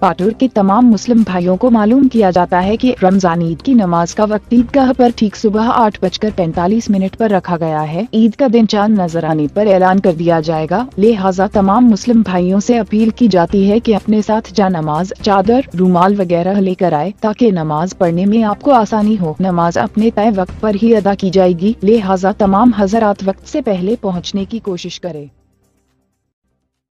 पाटुर के तमाम मुस्लिम भाइयों को मालूम किया जाता है कि रमज़ान ईद की नमाज़ का वक्त ईदगाह पर ठीक सुबह आठ बजकर पैंतालीस मिनट पर रखा गया है। ईद का दिन चाँद नज़र आने पर ऐलान कर दिया जाएगा। लिहाजा तमाम मुस्लिम भाइयों से अपील की जाती है कि अपने साथ जा नमाज़, चादर, रूमाल वगैरह लेकर आए ताकि नमाज़ पढ़ने में आपको आसानी हो। नमाज़ अपने तय वक्त पर ही अदा की जाएगी। लिहाजा तमाम हजरात वक्त से पहले पहुँचने की कोशिश करे।